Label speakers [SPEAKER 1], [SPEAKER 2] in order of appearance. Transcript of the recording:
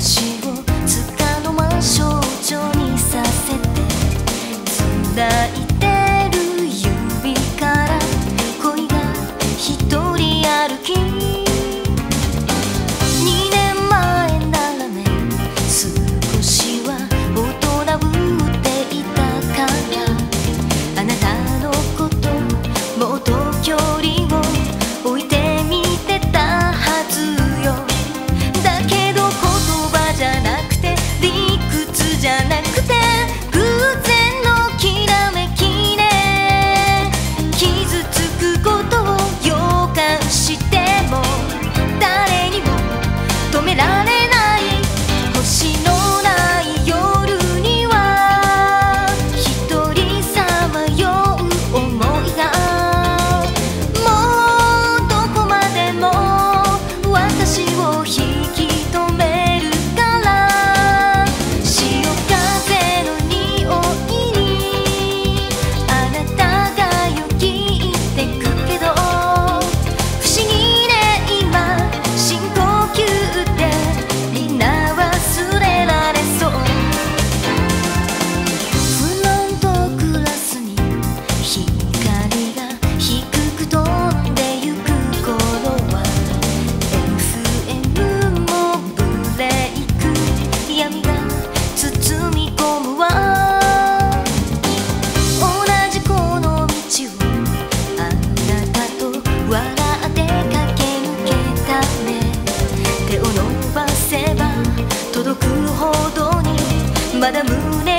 [SPEAKER 1] しほどにまだ胸